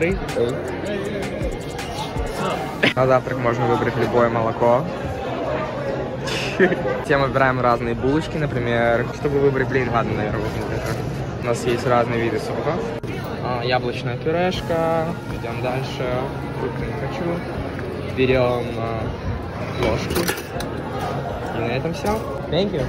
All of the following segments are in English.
Добрый. На завтрак можно выбрать любое молоко. Все мы выбираем разные булочки, например, чтобы выбрать, блин, ладно, наверное. У нас есть разные виды сока. Яблочная пюрешка. Идем дальше. Фрукты не хочу. Берем а, ложку. И на этом все. Thank you.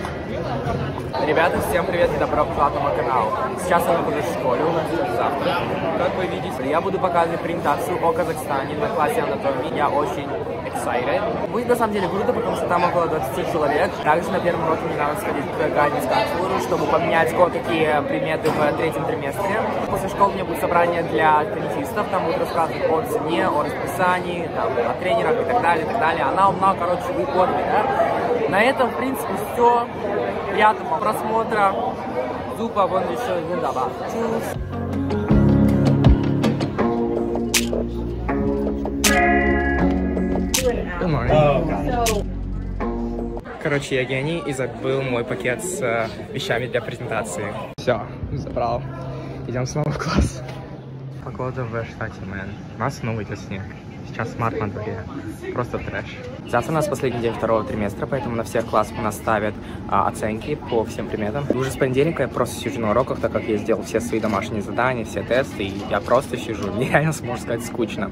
Ребята, всем привет и добро пожаловать на мой канал. Сейчас я нахожусь в школе, у нас завтра. Как вы видите, я буду показывать презентацию о Казахстане на классе анатомии. Я очень excited. Будет на самом деле круто, потому что там около 20 человек. Также на первом уроке мне надо сходить к канцлеру, чтобы поменять кое-какие приметы в третьем триместре. После школы у меня будет собрание для теннисистов, там будут рассказывать о цене, о расписании, там, о тренерах и так далее, и так далее. Она умна, короче, вы поняли, да? На этом, в принципе, все. Приятного просмотра. Зуба, вон еще виндава. Чус. Good morning. Короче, я гений и забыл мой пакет с э, вещами для презентации. Все, забрал. Идем снова в класс. Погода в штате, мэн. У нас снова идет снег. Сейчас март на дворе. Просто трэш. Завтра у нас последний день второго триместра, поэтому на всех классах у нас ставят а, оценки по всем предметам. И уже с понедельника я просто сижу на уроках, так как я сделал все свои домашние задания, все тесты, и я просто сижу. Мне реально, можно сказать, скучно.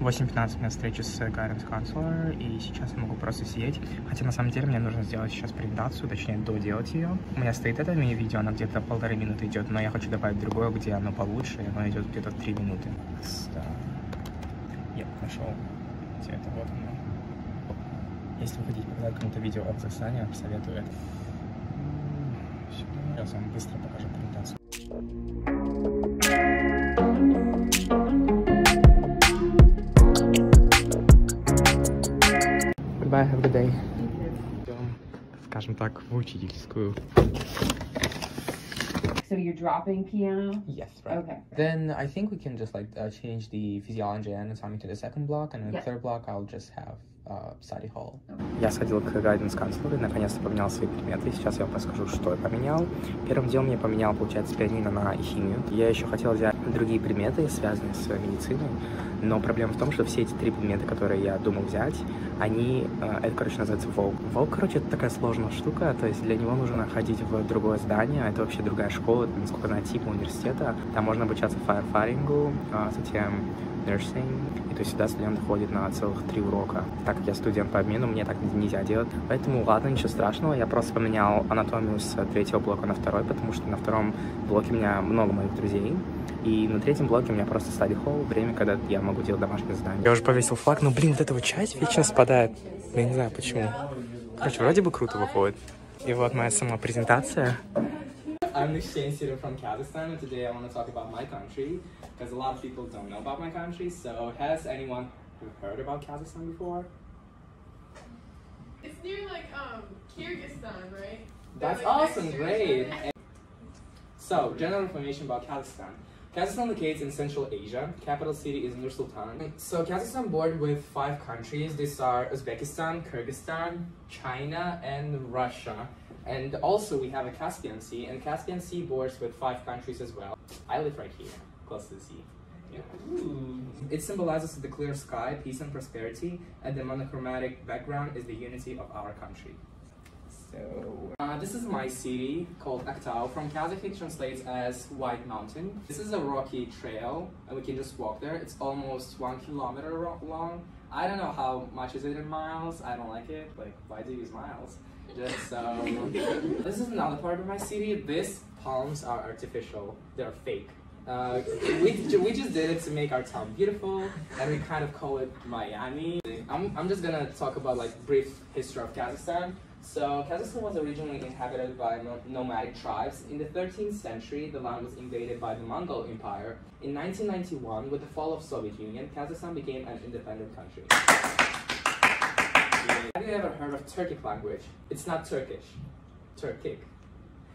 8.15 у меня встреча с Guidance Counselor, и сейчас я могу просто сидеть. Хотя на самом деле мне нужно сделать сейчас презентацию, точнее доделать ее. У меня стоит это мини-видео, оно где-то полторы минуты идет, но я хочу добавить другое, где оно получше, и оно идет где-то три минуты. Я нашел. Где это? Вот оно. Если вы хотите показать кому-то видео о Казахстане, советую это. Сейчас вам быстро покажу презентацию. Goodbye, have a good day. Идем, скажем так, в учительскую. So you're dropping piano? Yes, right. Okay. Then I think we can just like uh, change the physiology and anatomy to the second block, and in the Yeah. third block I'll just have uh, study hall. Я сходил к guidance канцлеру и наконец-то поменял свои предметы. Сейчас я вам расскажу, что я поменял. Первым делом я поменял, получается, пианино на химию. Я еще хотел взять другие предметы, связанные с медициной, но проблема в том, что все эти три предмета, которые я думал взять, они, э, это, короче, называется волк. Волк, короче, это такая сложная штука, то есть для него нужно ходить в другое здание, это вообще другая школа, это, насколько знаю, типа университета. Там можно обучаться файрфарингу, а, затем nursing, и то есть сюда студент ходит на целых три урока. Так я студент по обмену, мне так нельзя делать. Поэтому, ладно, ничего страшного, я просто поменял анатомию с третьего блока на второй, потому что на втором блоке у меня много моих друзей, и на третьем блоке у меня просто study hall, время, когда я могу делать домашнее задание. Я уже повесил флаг, но, блин, вот эта вот часть вечно спадает. Я не знаю, почему. Короче, вроде бы круто выходит. И вот моя сама презентация. I'm an exchange student from Kazakhstan, and today I want to talk about my country, because a lot of people don't know about my country. So, has anyone heard about Kazakhstan before? It's near like um Kyrgyzstan, right? That's like, awesome, great. So, general information about Kazakhstan. Kazakhstan locates in Central Asia. Capital city is Nur Sultan. So, Kazakhstan bordered with five countries. These are Uzbekistan, Kyrgyzstan, China, and Russia. And also, we have a Caspian Sea, and Caspian Sea borders with five countries as well. I live right here, close to the sea. It symbolizes the clear sky, peace, and prosperity, and the monochromatic background is the unity of our country. So, uh, this is my city called Aktau. From Kazakh, it translates as White Mountain. This is a rocky trail, and we can just walk there. It's almost one kilometer long. I don't know how much is it in miles. I don't like it. Like, why do you use miles? Just so. this is another part of my city. These palms are artificial. They're fake. Uh, we, we just did it to make our town beautiful, and we kind of call it Miami. I'm, I'm just gonna talk about like brief history of Kazakhstan. So Kazakhstan was originally inhabited by nomadic tribes. In the 13th century, the land was invaded by the Mongol Empire. In 1991, with the fall of Soviet Union, Kazakhstan became an independent country. Have you ever heard of Turkic language? It's not Turkish, Turkic.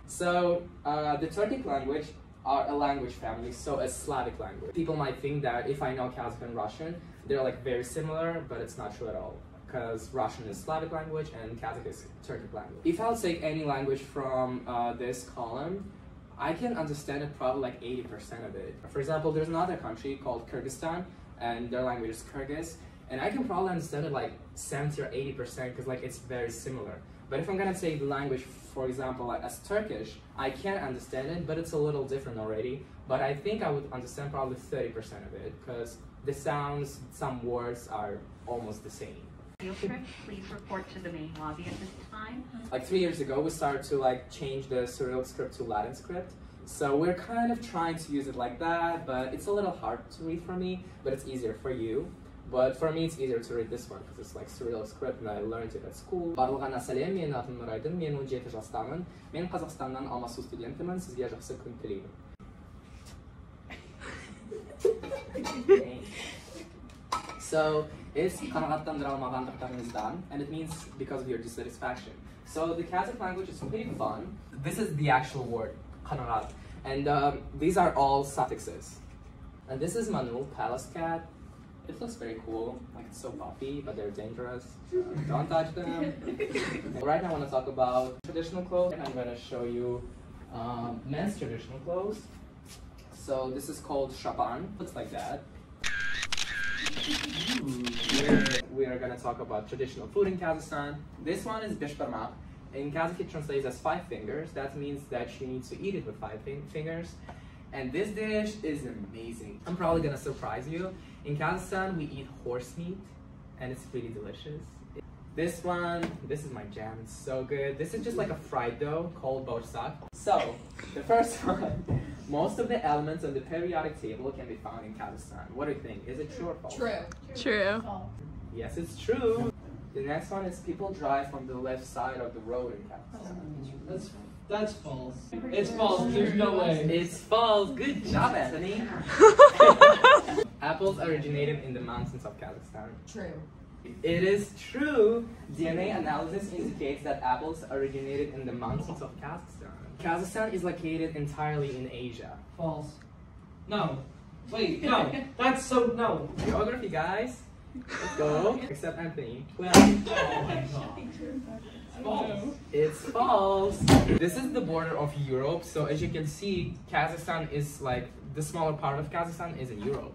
So uh, the Turkic language are a language family, so a Slavic language. People might think that if I know Kazakh and Russian, they're like very similar, but it's not true at all. Because Russian is Slavic language and Kazakh is Turkic language. If I'll take any language from uh, this column, I can understand it probably like 80% of it. For example, there's another country called Kyrgyzstan, and their language is Kyrgyz, and I can probably understand it like 70 or 80% because like it's very similar. But if I'm gonna take the language, for example, like as Turkish, I can understand it, but it's a little different already. But I think I would understand probably 30% of it because the sounds, some words are almost the same. Field trip, please report to the main lobby at this time. Like three years ago, we started to like change the Cyrillic script to Latin script. So we're kind of trying to use it like that, but it's a little hard to read for me, but it's easier for you. But for me, it's easier to read this one because it's like Cyrillic script and I learned it at school. So it's мен атым Нұрайдын, мен 17 жастамын. Мен Қазақстаннан Алмасу студентімін, сізге жақсы күн тілеймін. So it's and it means because of your dissatisfaction. So the Kazakh language is pretty fun. This is the actual word, kanarat. And um, these are all suffixes. And this is Manul, Pallas cat, it looks very cool, like it's so puffy, but they're dangerous. So don't touch them. right now I want to talk about traditional clothes. I'm going to show you um, men's traditional clothes. So this is called shapan. Looks like that. We're, going to talk about traditional food in Kazakhstan. This one is beshbarmak. In Kazakh, it translates as five fingers. That means that you need to eat it with five fingers. And this dish is amazing. I'm probably going to surprise you. In Kazakhstan, we eat horse meat, and it's pretty delicious. This one, this is my jam. It's so good. This is just like a fried dough called borsak. So, the first one, most of the elements on the periodic table can be found in Kazakhstan. What do you think? Is it true or false? True. True. Yes, it's true. The next one is people drive from the left side of the road in Kazakhstan. Oh. That's that's false. It's false. There's no way. It's false. Good job, Anthony. Apples originated in the mountains of Kazakhstan. True. It is true. DNA analysis indicates that apples originated in the mountains of Kazakhstan. Kazakhstan is located entirely in Asia. False. No. Wait. No. That's so no. Geography, guys. Let's go. Except Anthony. Well, oh False. It's false. This is the border of Europe. So as you can see, Kazakhstan is like the smaller part of Kazakhstan is in Europe.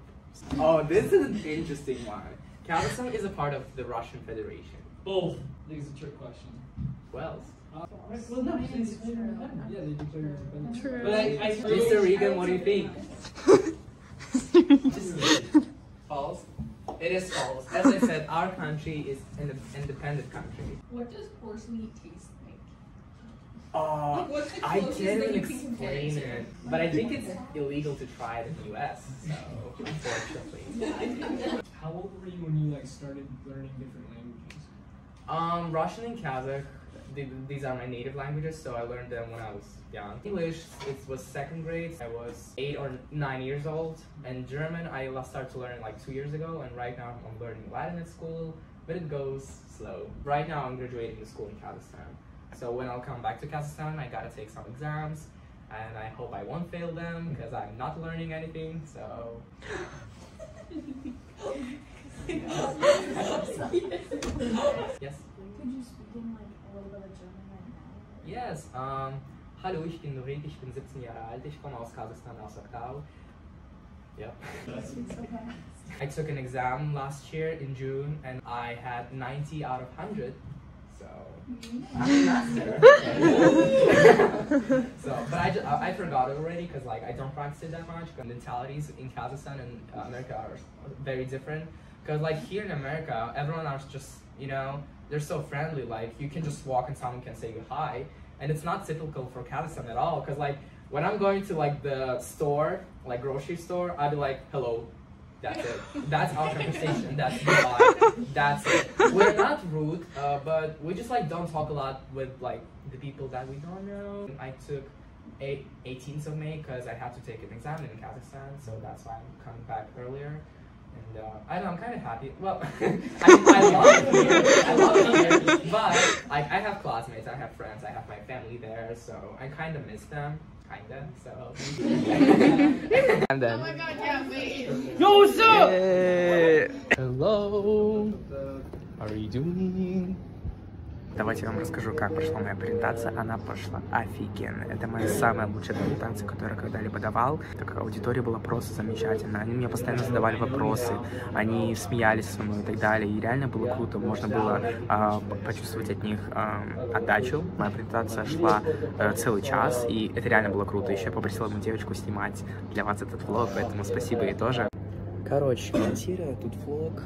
Oh, this is an interesting one. Kazakhstan is a part of the Russian Federation. Both. I think it's a trick question. Well, Uh, well, no. It's, yeah, they declare independence. True. But I, I Mr. Regan, what do you think? False. It is false. As I said, our country is an independent country. What does horse meat taste like? Oh, Like, what's the I closest can't even you can compare it explain it, but I think it's illegal to try it in the U.S. So, unfortunately, How old were you when you like started learning different languages? um, Russian and Kazakh, th- these are my native languages, so I learned them when I was young. English, it was second grade. I was eight or nine years old, and German, I last started to learn like two years ago, and right now I'm learning Latin at school, but it goes slow. Right now I'm graduating the school in Kazakhstan. So when I'll come back to Kazakhstan, I gotta take some exams, and I hope I won't fail them because I'm not learning anything. So. yes. Could you speak in like a little bit of German right now? Yes. Um, hallo, ich bin Nurik, ich bin 17 Jahre alt, ich komme aus Kasachstan, aus Aktau. Yep. Speak so fast. I took an exam last year in June and I had 90 out of 100. Master. so, but I, just, I I forgot already because like I don't practice it that much. Mentalities in Kazakhstan and uh, America are very different. Because like here in America, everyone are just you know they're so friendly. Like you can just walk and someone can say hi, and it's not typical for Kazakhstan at all. Because like when I'm going to like the store, like grocery store, I'd be like hello. That's it. That's our conversation. That's goodbye. That's it. We're not rude, uh, but we just like don't talk a lot with like the people that we don't know. I took eight, 18th of May because I had to take an exam in Kazakhstan, so that's why I'm coming back earlier. And uh, I don't know, I'm kind of happy. Well, I, I love it here. I love it here, but I like I have classmates, I have friends, I have my family there, so I kind of miss them, kinda. So. and then. Oh my god! Yeah, wait. Yo, what's up? Hello. How are you doing? Давайте я вам расскажу, как прошла моя презентация. Она прошла офигенно. Это моя самая лучшая презентация, которую я когда-либо давал, так аудитория была просто замечательная. Они мне постоянно задавали вопросы, они смеялись со мной и так далее. И реально было круто. Можно было а, почувствовать от них а, отдачу. Моя презентация шла а, целый час, и это реально было круто. Еще я попросил одну девочку снимать для вас этот влог, поэтому спасибо ей тоже. Короче, монтирую тут влог.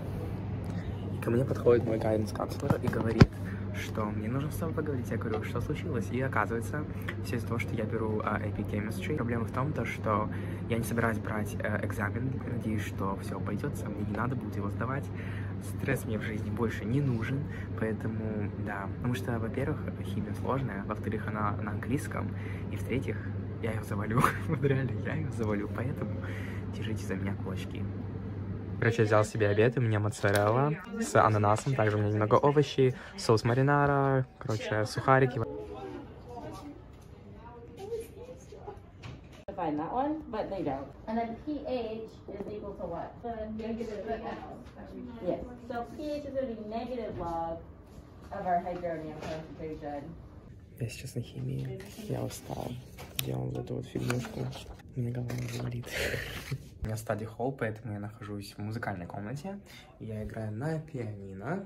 И ко мне подходит мой counselor и говорит, что мне нужно с тобой поговорить. Я говорю, что случилось? И оказывается, все из-за того, что я беру uh, AP Chemistry. Проблема в том, то, что я не собираюсь брать uh, экзамен. Надеюсь, что все обойдется, мне не надо будет его сдавать. Стресс мне в жизни больше не нужен, поэтому, да. Потому что, во-первых, химия сложная, во-вторых, она на английском, и в-третьих, я ее завалю. Вот реально, я ее завалю, поэтому держите за меня кулачки. Короче, я взял себе обед, у меня моцарелла с ананасом, также у меня немного овощей, соус маринара, короче, сухарики. find that one, but they don't. And then pH is equal to what? The negative Yes. So pH is going to be negative log of our hydronium concentration. Я сейчас на химии, я устал, делал вот эту вот фигнюшку, у меня голова болит. У меня стадия холл, поэтому я нахожусь в музыкальной комнате, я играю на пианино.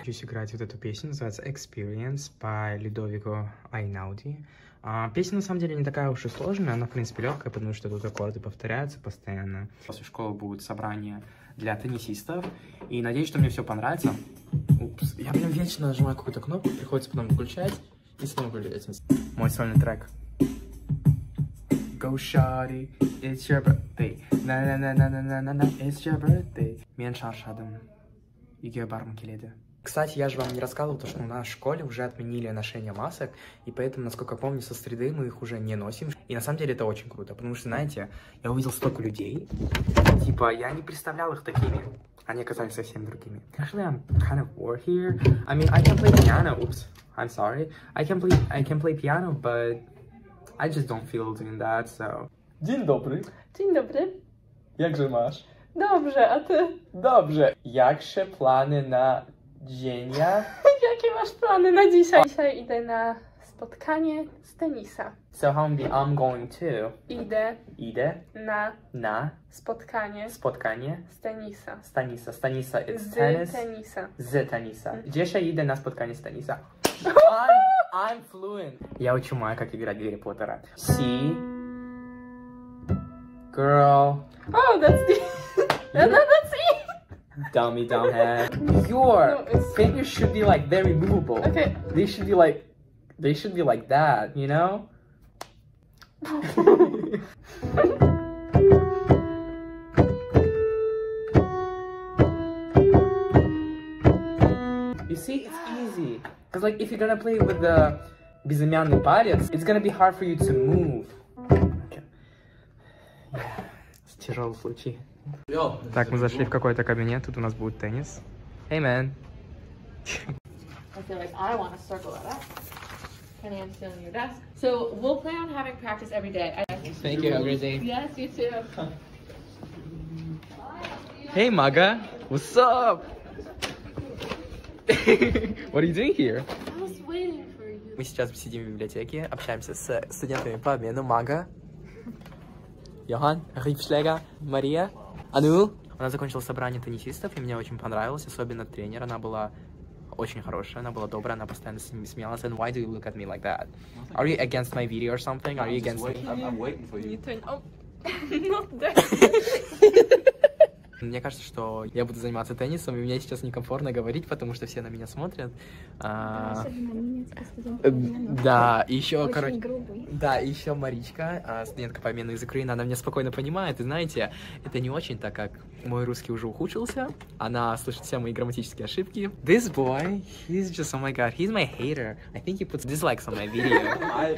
Учусь играть вот эту песню, называется Experience по Людовико Айнауди. А, песня на самом деле не такая уж и сложная, она в принципе легкая, потому что тут аккорды повторяются постоянно. После школы будет собрание для теннисистов, и надеюсь, что мне все понравится. Упс, я прям вечно нажимаю какую-то кнопку, приходится потом выключать и снова включать. Мой сольный трек. Go shawty, it's your birthday. Na na na na na na na it's your birthday. Мен шаршадым. Үйге барғым келеді. Кстати, я же вам не рассказывал, то, что у нас в школе уже отменили ношение масок, и поэтому, насколько помню, со среды мы их уже не носим. И на самом деле это очень круто, потому что, знаете, я увидел столько людей, типа, я не представлял их такими. Они оказались совсем другими. Actually, I'm kind of bored here. I mean, I can play piano. Oops, I'm sorry. I can play, I can play piano, but I just don't feel doing that, so... Dzień dobry. Dzień dobry. Jakże masz? Dobrze, a ty? Dobrze. Jakże plany na dzienia? Jakie masz plany na dzisiaj? Dzisiaj idę na spotkanie z tenisa. So how I'm, I'm going to... Idę Idę na na spotkanie spotkanie z tenisa. z tenisa. Z tenisa it's Z tennis. tenisa. Z tenisa. Dzisiaj idę na spotkanie z tenisa. I'm, I'm fluent. Я учу Майя, как играть в Гарри Поттера. See? Girl. Oh, that's the... no, that's it. Dummy, dumbhead. Your No, it's- fingers should be like very movable. Okay. They should be like, they should be like that, you know? you see, it's easy. Cause like if you're gonna play with the безымянный палец, it's gonna be hard for you to move. Okay. Yeah, it's тяжелый случай. Так, мы зашли в какой-то кабинет, тут у нас будет теннис. Hey, man. I feel like I want to circle it up. Kenny, I'm stealing your desk. So we'll plan on having practice every day. I- Thank you, have a great day. Yes, you too. Hey, Maga. What's up? what are you doing here? I was waiting for you. Мы сейчас сидим в библиотеке, общаемся с студентами по обмену Мага. Йохан, Рипшлега, Мария, Ану. У нас закончилось собрание теннисистов, и мне очень понравилось, особенно тренер. Она была очень хорошая, она была добрая, она постоянно с ними смеялась. And why do you look at me like that? Are you against my video or something? Are you against me? I'm waiting for Не то- Oh, not that. Мне кажется, что я буду заниматься теннисом, и мне сейчас некомфортно говорить, потому что все на меня смотрят. А, э, Да, и еще, короче, да, и еще Маричка, а, студентка по обмену из Украины, она меня спокойно понимает, и знаете, это не очень, так как мой русский уже ухудшился, она слышит все мои грамматические ошибки. This boy, he's just, oh my god, he's my hater. I think he puts dislikes on my video.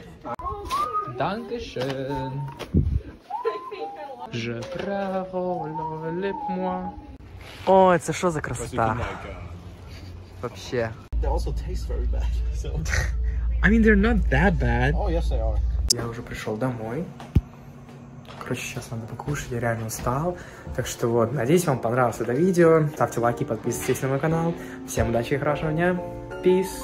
Dankeschön. Je moi. О, це що за красота? Вообще. They also taste very bad. So. I mean, they're not that bad. Oh yes, they are. Я уже пришел домой. Короче, сейчас надо покушать, я реально устал. Так что вот, надеюсь, вам понравилось это видео. Ставьте лайки, подписывайтесь на мой канал. Всем удачи и хорошего дня. Peace.